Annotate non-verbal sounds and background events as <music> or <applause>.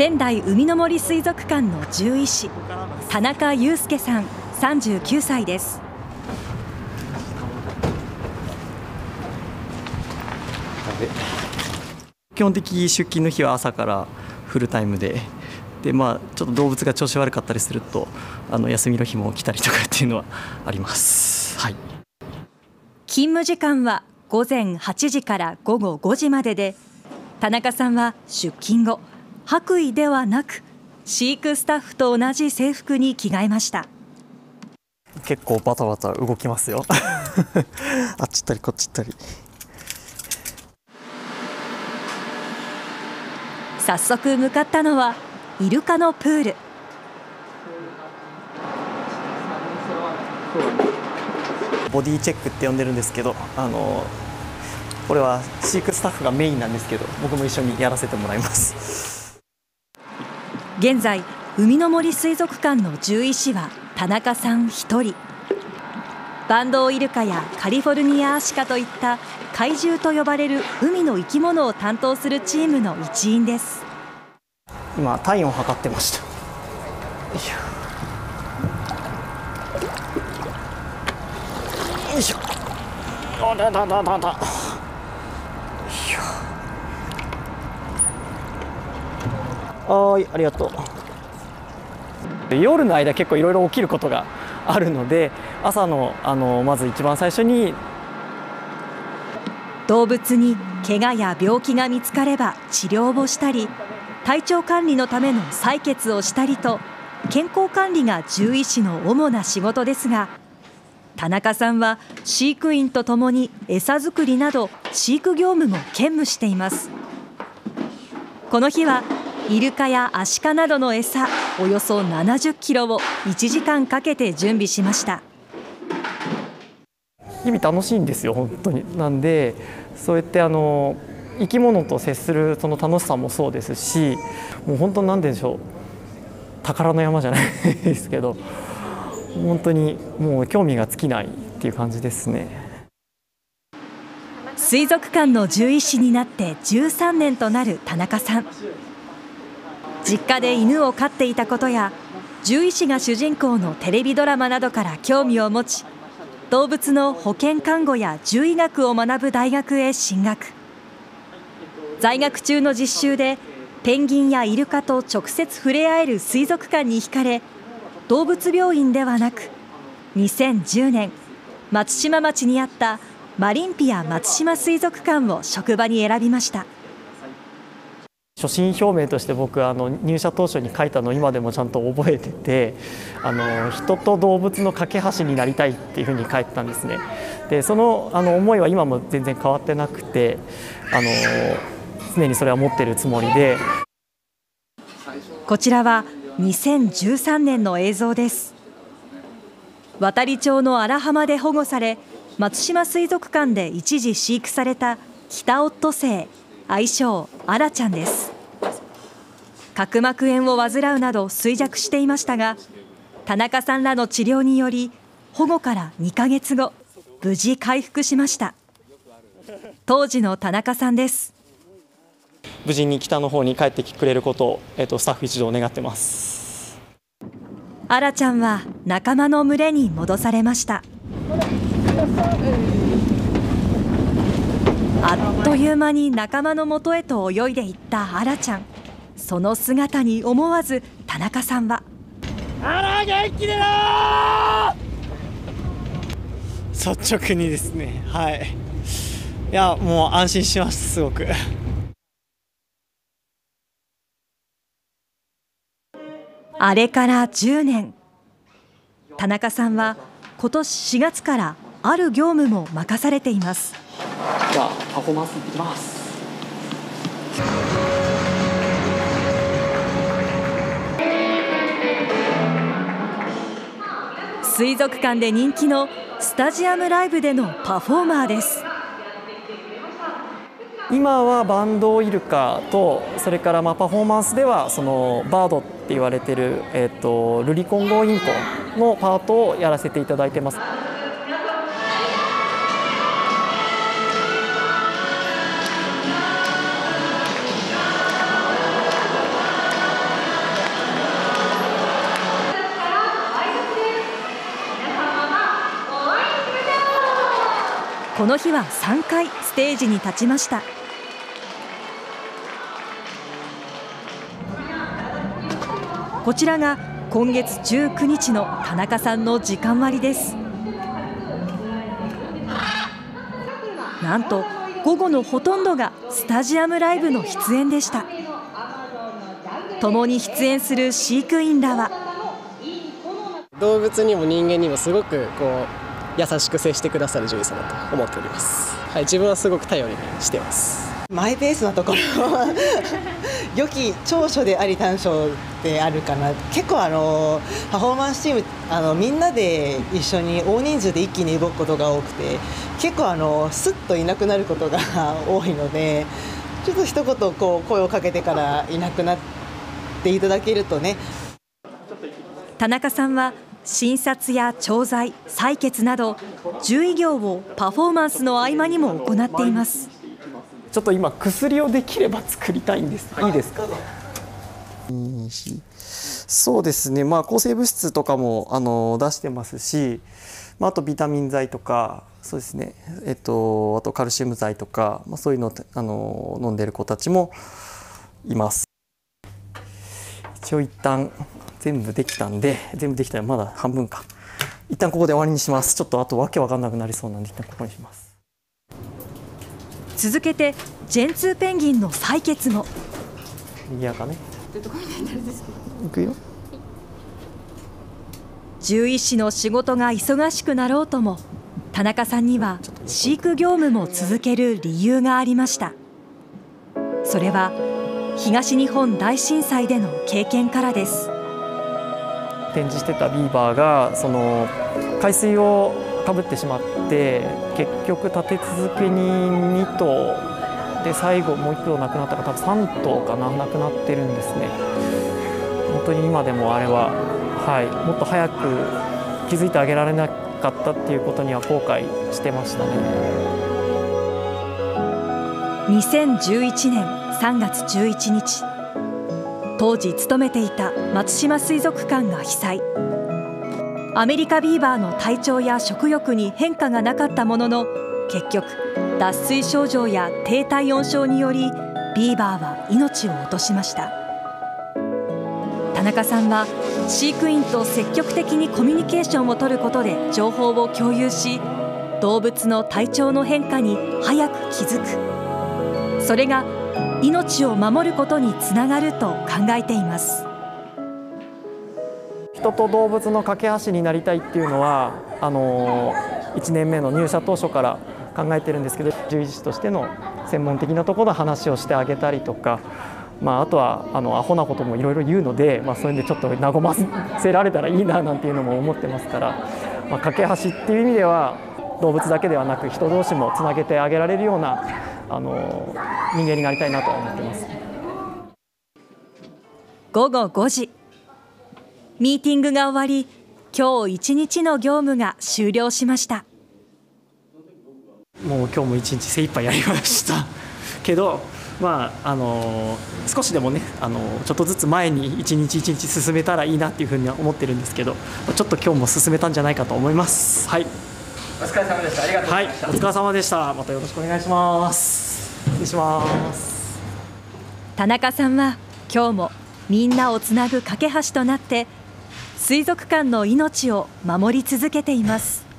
仙台海の森水族館の獣医師田中祐介さん39歳です。基本的出勤の日は朝からフルタイムでで、まあ、ちょっと動物が調子悪かったりするとあの休みの日も来たりとかっていうのはあります、はい、勤務時間は午前8時から午後5時までで田中さんは出勤後白衣ではなく飼育スタッフと同じ制服に着替えました。結構バタバタ動きますよ。<laughs> あっち行ったりこっち行ったり。早速向かったのはイルカのプール。ボディチェックって呼んでるんですけどあのこれは飼育スタッフがメインなんですけど僕も一緒にやらせてもらいます現在海の森水族館の獣医師は田中さん1人。バンドウイルカやカリフォルニアアシカといった怪獣と呼ばれる海の生き物を担当するチームの一員です。今体温を測ってました。よいしょ。あだだだはいありがとう。夜の間結構いろいろ起きることがあるので朝のあのまず一番最初に動物に怪我や病気が見つかれば治療をしたり体調管理のための採血をしたりと健康管理が獣医師の主な仕事ですが田中さんは飼育員とともに餌作りなど飼育業務も兼務しています。この日はイルカやアシカなどの餌およそ70キロを1時間かけて準備しました。日々楽しいんですよ本当に。なんでそうやってあの生き物と接するその楽しさもそうですしもう本当なんでしょう宝の山じゃないですけど本当にもう興味が尽きないっていう感じですね。水族館の獣医師になって13年となる田中さん実家で犬を飼っていたことや獣医師が主人公のテレビドラマなどから興味を持ち動物の保健看護や獣医学を学ぶ大学へ進学。在学中の実習でペンギンやイルカと直接触れ合える水族館に惹かれ動物病院ではなく2010年松島町にあったマリンピア松島水族館を職場に選びました。初心表明として僕あの入社当初に書いたの今でもちゃんと覚えててあの人と動物の架け橋になりたいっていうふうに書いてたんですね。でそのあの思いは今も全然変わってなくてあの常にそれは持ってるつもりで。こちらは2013年の映像です。渡里町の荒浜で保護され松島水族館で一時飼育された北オットセイ愛称アラちゃんです。角膜炎を患うなど衰弱していましたが田中さんらの治療により保護から2ヶ月後無事回復しました。当時の田中さんです。無事に北の方に帰ってくれることを、えー、とスタッフ一同願ってます。あらちゃんは仲間の群れに戻されました。あっという間に仲間のもとへと泳いでいったあらちゃんその姿に思わず田中さんは。あら元気でろ率直にですね。はい。いやもう安心しましたすごく。あれから10年。田中さんは今年4月からある業務も任されています。じゃあパフォーマンスいきます水族館で人気のスタジアムライブでのパフォーマーです今はバンドイルカとそれからまあパフォーマンスではそのバードって言われてる、えーと、ルリコンゴインコのパートをやらせていただいてます。この日は3回ステージに立ちました。こちらが今月19日の田中さんの時間割です。なんと午後のほとんどがスタジアムライブの出演でした。共に出演する飼育員らは。動物にも人間にもすごくこう優しく接してくださる女優様と思っております、はい、自分はすごく頼りにしています。マイペースなところ良き長所であり短所であるかな。結構あのパフォーマンスチームあのみんなで一緒に大人数で一気に動くことが多くて結構あのスッといなくなることが <laughs> 多いのでちょっと一言こう声をかけてからいなくなっていただけるとね。田中さんは診察や調剤採血など獣医業をパフォーマンスの合間にも行っています。ちょっと今薬をできれば作りたいんです。い。いですか？そうですね。まあ抗生物質とかもあの出してますし、まあ、あとビタミン剤とかそうですね。えっとあとカルシウム剤とか、まあ、そういうのあの飲んでる子たちもいます。一応一旦全部できたんで全部できたらまだ半分か。一旦ここで終わりにします。ちょっとあとわけわかんなくなりそうなんで一旦ここにします。続けてジェンツーペンギンの採血も。賑やかね。行くよ。獣医師の仕事が忙しくなろうとも田中さんには飼育業務も続ける理由がありました。それは東日本大震災での経験からです展示してたビーバーがその海水をかぶってしまって結局立て続けに2頭で最後もう1頭亡くなったか多分3頭かな亡くなってるんですね。本当に今でもあれは、はい、もっと早く気づいてあげられなかったっていうことには後悔してましたね。2011年3月11日。当時勤めていた松島水族館が被災。アメリカビーバーの体調や食欲に変化がなかったものの結局脱水症状や低体温症によりビーバーは命を落としました。田中さんは飼育員と積極的にコミュニケーションをとることで情報を共有し動物の体調の変化に早く気づく。それが命を守ることにつながると考えています。人と動物の架け橋になりたいっていうのはあの1年目の入社当初から考えてるんですけど獣医師としての専門的なところの話をしてあげたりとか、まあ、あとはあのアホなこともいろいろ言うので、まあ、そういうんでちょっと和ませられたらいいななんていうのも思ってますから、まあ、架け橋っていう意味では動物だけではなく人同士もつなげてあげられるようなあの人間になりたいなと思ってます。午後5時。ミーティングが終わり今日一日の業務が終了しました。もう今日も一日精一杯やりました。<laughs> けどまああの少しでもねあのちょっとずつ前に一日一日進めたらいいなっていうふうには思ってるんですけどちょっと今日も進めたんじゃないかと思います。はい。お疲れ様でした。ありがとうございました、はい、お疲れ様でした。またよろしくお願いします失礼します。田中さんは今日もみんなをつなぐ架け橋となって水族館の命を守り続けています。